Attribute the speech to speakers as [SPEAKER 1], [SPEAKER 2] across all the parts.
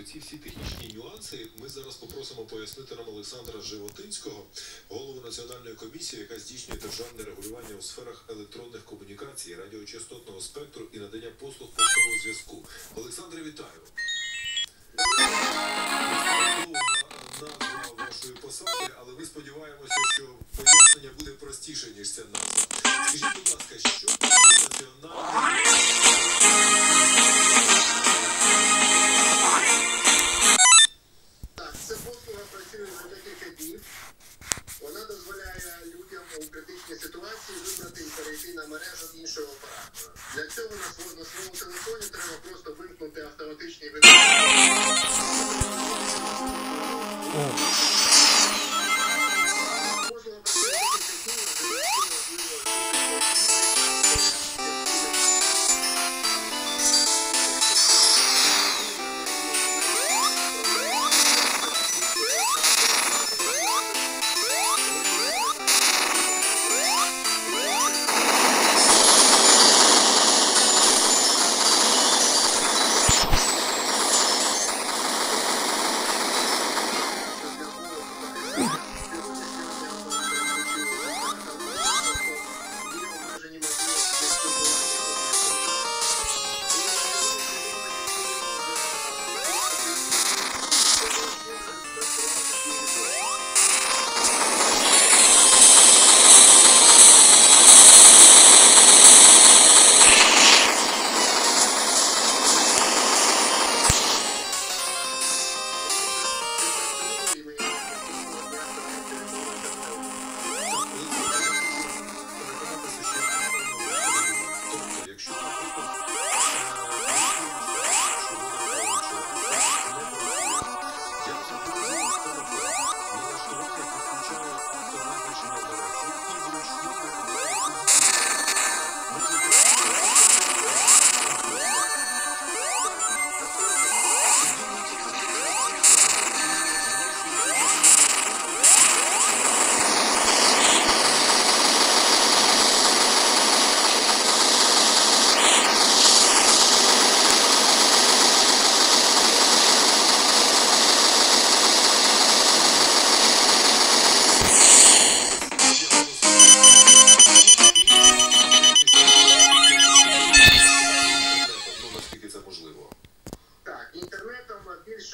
[SPEAKER 1] оці всі технічні нюанси ми зараз попросимо пояснити нам Олександра Животинського, голову національної комісії, яка здійснює державне регулювання у сферах електронних комунікацій, радіочастотного спектру і надання послуг поштового зв'язку. Олександре, вітаю. Назва вашої посади, але ми сподіваємося, що пояснення буде простіше, ніж ця назва. Скажіть, будь ласка, що
[SPEAKER 2] у критичній ситуації вибрати і перейти на мережу іншого оператора. Для цього на своєму, телефоні треба просто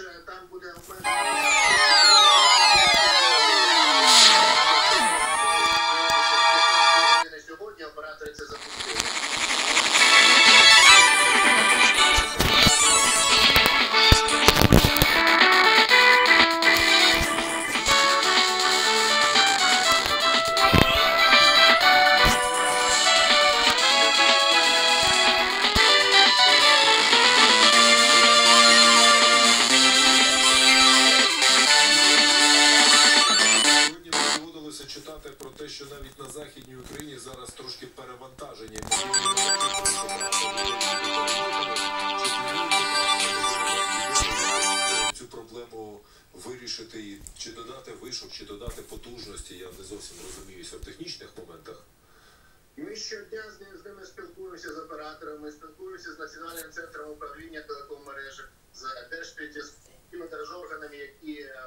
[SPEAKER 2] 在单不的坏 на
[SPEAKER 1] Західній Україні зараз трошки перевантажені цю проблему вирішити чи додати вишок, чи додати потужності. Я не зовсім розуміюся в технічних моментах.
[SPEAKER 2] Ми щодня з ними, спілкуємося з операторами, спілкуємося з Національним центром управління телекоммережі, з Держспецзв'язками, держорганами, які е,